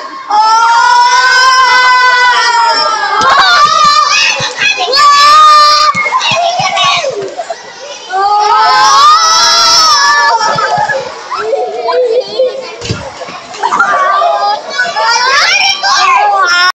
Oh!